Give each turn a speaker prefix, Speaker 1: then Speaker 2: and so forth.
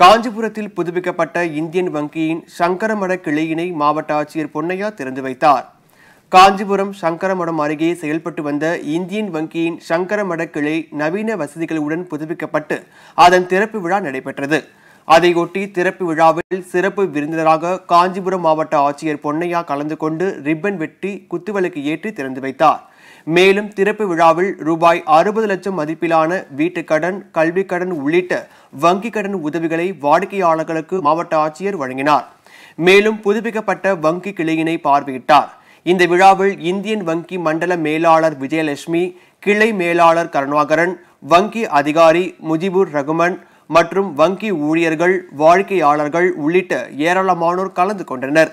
Speaker 1: காஞ்சிபுரத்தில் புதுப்பிக்கப்பட்ட இந்தியன் வங்கியின் சங்கரமட கிளையினை மாவட்ட ஆட்சியர் பொன்னையா திறந்து வைத்தார். காஞ்சிபுரம் சங்கரமடம் அருகே செயல்பட்டு வந்த இந்தியன் வங்கியின் சங்கரமட கிளை நவீன வசதிகளுடன் புதுப்பிக்கப்பட்டு அதன் திறப்பு விழா நடைபெற்றது. அதையொட்டி திறப்பு விழாவில் சிறப்பு விருந்தினராக காஞ்சிபுரம் மாவட்ட ஆட்சியர் பொன்னையா கலந்து கொண்டு ரிப்பன் வெட்டி குத்துவிளக்கு ஏற்றி திறந்து வைத்தார். மேலும் திறப்பு விழாவில் ரூபாய் அறுபது லட்சம் மதிப்பிலான வீட்டுக்கடன் கல்விக்கடன் உள்ளிட்ட வங்கிக் கடன் உதவிகளை வாடிக்கையாளர்களுக்கு மாவட்ட ஆட்சியர் வழங்கினார். மேலும் புதுப்பிக்கப்பட்ட வங்கி கிளையினை பார்வையிட்டார். இந்த விழாவில் இந்தியன் வங்கி மண்டல மேலாளர் விஜயலட்சுமி கிளை மேலாளர் கருணாகரன் வங்கி அதிகாரி முஜிபுர் ரகுமன் மற்றும் வங்கி ஊழியர்கள் வாடிக்கையாளர்கள் உள்ளிட்ட ஏராளமானோர் கலந்து கொண்டனர்.